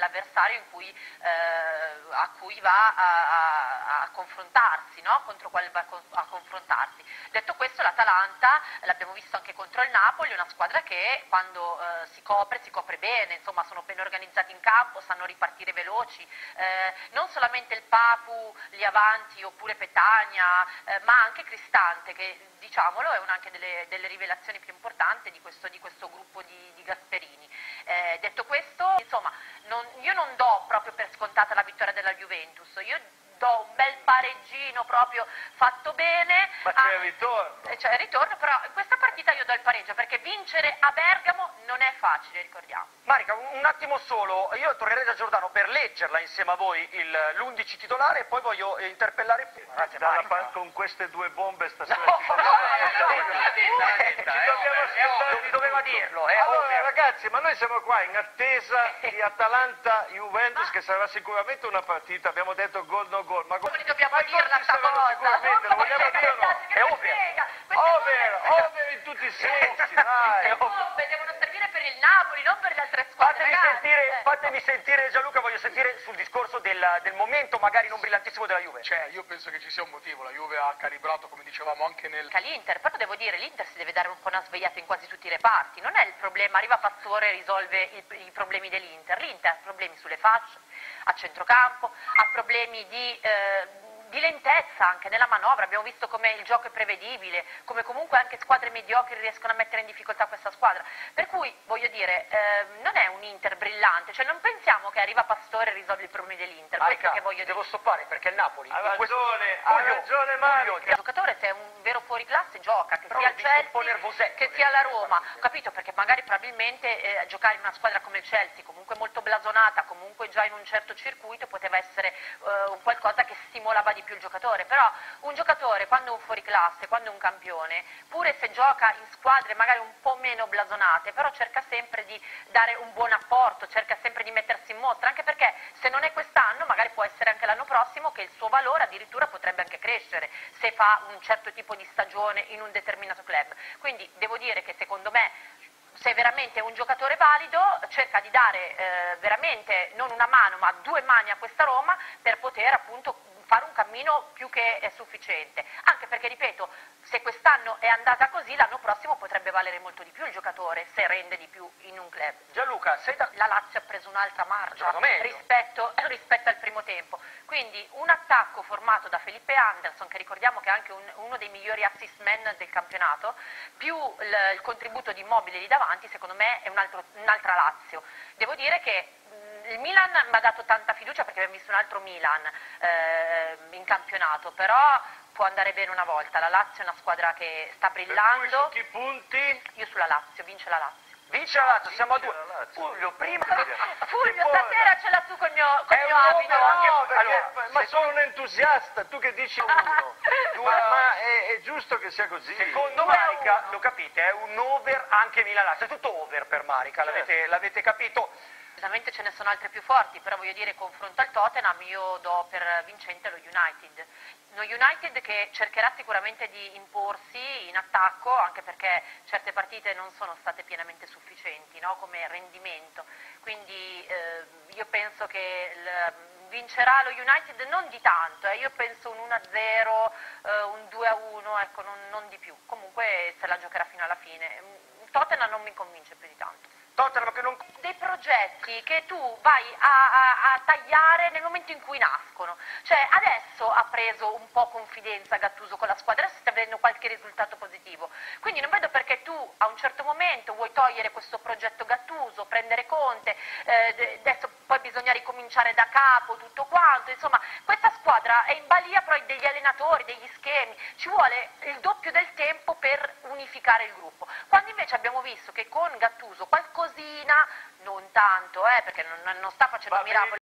dell'avversario a cui va a, a, a confrontarsi, no? contro quale va a confrontarsi. Detto questo l'Atalanta, l'abbiamo visto anche contro il Napoli, è una squadra che quando eh, si copre, si copre bene, insomma sono ben organizzati in campo, sanno ripartire veloci, eh, non solamente il Papu lì avanti oppure Petagna, eh, ma anche Cristante che diciamolo è una anche delle, delle, rivelazioni più importanti di questo, di questo gruppo di, di Gasperini. Eh, detto questo, insomma, non, io non do proprio per scontata la vittoria della Juventus, io do un bel pareggino proprio fatto bene. Ma c'è il ritorno. Eh, c'è il ritorno, però in questa partita io do il pareggio perché vincere a Bergamo non è facile, ricordiamo. Marica, un attimo solo, io tornerei da Giordano per leggerla insieme a voi l'11 titolare e poi voglio interpellare Grazie, con queste due bombe stasera no, ci, no, no, ci doveva dirlo. Eh, allora ovvio. ragazzi, ma noi siamo qua in attesa di Atalanta-Juventus che sarà sicuramente una partita, abbiamo detto gol no gol, ma come dobbiamo ma dirla sta cosa? Sicuramente, lo vogliamo dire o no? È over. Over, over in tutti i sensi, dai. Le bombe devono per il Napoli, non per le altre squadre. Fatemi sentire, fatemi sentire Gianluca, voglio sentire sul discorso del, del, momento magari non brillantissimo della Juve. Cioè, io penso che ci sia un motivo, la Juve ha calibrato, come dicevamo, anche nel... L'Inter, però devo dire, l'Inter si deve dare un po' una svegliata in quasi tutti i reparti, non è il problema, arriva Pastore e risolve i, i problemi dell'Inter, l'Inter ha problemi sulle facce, a centrocampo, ha problemi di... Eh, di lentezza anche nella manovra, abbiamo visto come il gioco è prevedibile, come comunque anche squadre mediocri riescono a mettere in difficoltà questa squadra. Per cui, voglio dire, eh, non è un Inter brillante, cioè non pensiamo che arriva Pastore e risolve i problemi dell'Inter. Marica, che voglio devo dire. stoppare perché il Napoli... Ha ragione, questo... ha ragione Mario. Il giocatore se è un vero fuoriclasse gioca, che Però sia il Chelsea, che sia la Roma, ho capito perché magari probabilmente eh, giocare in una squadra come il Chelsea, comunque molto blasonata, comunque già in un certo circuito, poteva essere eh, qualcosa che stimolava di di più il giocatore, però un giocatore quando è un fuoriclasse, quando è un campione, pure se gioca in squadre magari un po' meno blasonate, però cerca sempre di dare un buon apporto, cerca sempre di mettersi in mostra, anche perché se non è quest'anno magari può essere anche l'anno prossimo che il suo valore addirittura potrebbe anche crescere se fa un certo tipo di stagione in un determinato club. Quindi devo dire che secondo me se veramente è un giocatore valido, cerca di dare eh, veramente non una mano ma due mani a questa Roma per poter appunto fare un cammino più che sufficiente, anche perché, ripeto, se quest'anno è andata così, l'anno prossimo potrebbe valere molto di più il giocatore, se rende di più in un club. Gianluca, sei da... La Lazio ha preso un'altra marcia rispetto, rispetto, al primo tempo, quindi un attacco formato da Felipe Anderson, che ricordiamo che è anche un, uno dei migliori assist man del campionato, più il, il contributo di Immobile lì davanti, secondo me è un'altra un Lazio. Devo dire che il Milan mi ha dato tanta fiducia perché abbiamo visto un altro Milan eh, in campionato, però può andare bene una volta. La Lazio è una squadra che sta brillando. Per cui su punti? Io sulla Lazio, vince la Lazio. Vince la Lazio, siamo a due. Fulvio, prima... Fulvio, stasera ce l'ha tu con mio, con mio abito. Anche, allora, ma sono un entusiasta, tu che dici uno. Due, ma è, è, giusto che sia così. Secondo Marica, lo capite, è un over anche Milan-Lazio, è tutto over per Marica, certo. l'avete capito. Ovviamente ce ne sono altre più forti, però voglio dire confronto al Tottenham io do per vincente lo United. Lo United che cercherà sicuramente di imporsi in attacco, anche perché certe partite non sono state pienamente sufficienti no? come rendimento. Quindi eh, io penso che il, vincerà lo United non di tanto, eh, io penso un 1-0, eh, un 2-1, ecco, non, non di più. Comunque se la giocherà fino alla fine. Tottenham non mi convince più di tanto. Tottenham che non... Dei progetti che tu vai a, a, a, tagliare nel momento in cui nascono. Cioè adesso ha preso un po' confidenza Gattuso con la squadra, adesso sta avendo qualche risultato positivo. Quindi non vedo perché tu a un certo momento vuoi togliere questo progetto Gattuso, prendere Conte, eh, adesso poi bisogna ricominciare da capo tutto quanto. Insomma, questa squadra è in balia però degli allenatori, degli schemi, ci vuole il doppio del tempo per unificare il gruppo. Quando invece abbiamo visto che con Gattuso qualcosina, non tanto, eh, perché non, non sta facendo miracoli,